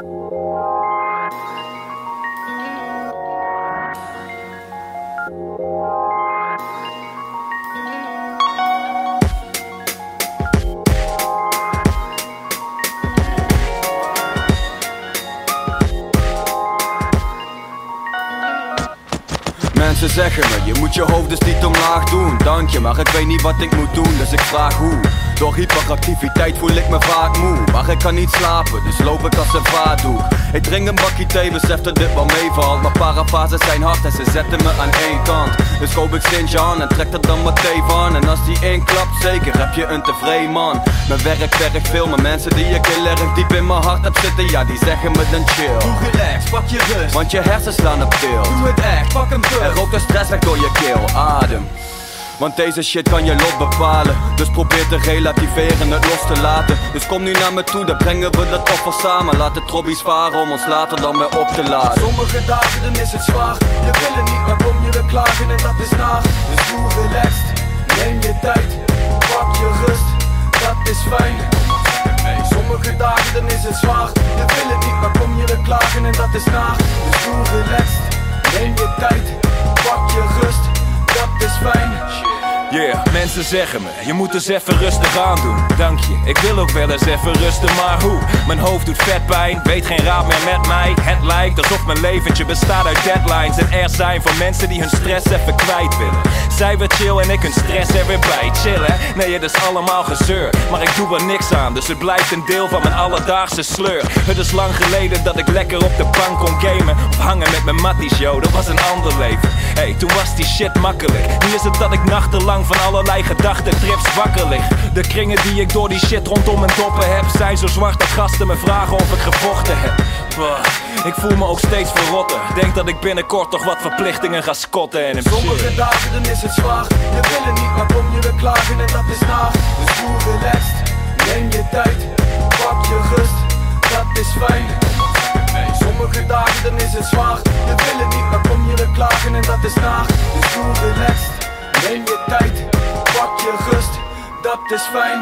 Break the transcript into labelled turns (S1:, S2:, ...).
S1: Mensen zeggen me, je moet je hoofd dus niet omlaag doen. Dank je, maar ik weet niet wat ik moet doen, dus ik vraag hoe Door hyperactiviteit voel ik me vaak moe. Maar ik kan niet slapen, dus loop ik als een vaatdoek. Ik drink een bakje thee, besef dat dit wel meevalt. Maar parafases zijn hard en ze zetten me aan één kant. Dus koop ik Sint-Jan en trek er dan wat thee van. En als die inklapt, zeker heb je een tevreden man. Mijn werk werkt veel, maar mensen die ik heel erg diep in mijn hart heb zitten Ja, die zeggen me dan chill.
S2: Doe relax, pak je rust.
S1: Want je hersens slaan op til.
S2: Doe het echt, pak hem
S1: en
S2: terug.
S1: rook de stress weg door je keel, adem want deze shit kan je lot bepalen. Dus probeer te relativeren, het los te laten. Dus kom nu naar me toe, dan brengen we dat offer samen. Laat de trobbies varen om ons later dan weer op te laden.
S2: Sommige dagen dan is het zwaar. Je wil het niet, maar kom je weer klagen en dat is naar. Dus doe relaxed, neem je tijd. Pak je rust, dat is fijn. Sommige dagen dan is het zwaar. Je wil het niet, maar kom je weer klagen en dat is naar. Dus doe relaxed, neem je tijd. Pak je rust, dat is fijn
S3: Yeah, mensen zeggen me, je moet eens even rustig aan doen. Dank je, ik wil ook wel eens even rusten, maar hoe? Mijn hoofd doet vet pijn, weet geen raad meer met mij. Het lijkt alsof mijn leventje bestaat uit deadlines. En er zijn voor mensen die hun stress even kwijt willen. Zij weer chill en ik hun stress er weer bij. Chillen, nee, het is allemaal gezeur. Maar ik doe er niks aan, dus het blijft een deel van mijn alledaagse sleur. Het is lang geleden dat ik lekker op de bank kon gamen. Of hangen met mijn matties, yo, dat was een ander leven. Hey, toen was die shit makkelijk. Nu is het dat ik nachtenlang van allerlei gedachten trips wakker lig. De kringen die ik door die shit rondom mijn doppen heb, zijn zo zwart dat gasten me vragen of ik gevochten heb. Bah, ik voel me ook steeds verrotter. Denk dat ik binnenkort toch wat verplichtingen ga skotten en.
S2: Sommige dagen dan is het zwaar Je wil niet, maar je weer klagen en dat is naar Dus doe relaxed, neem je tijd Pak je rust, dat is fijn Sommige dagen dan is het zwaar is Dus doe relaxed, neem je tijd Pak je rust, dat is fijn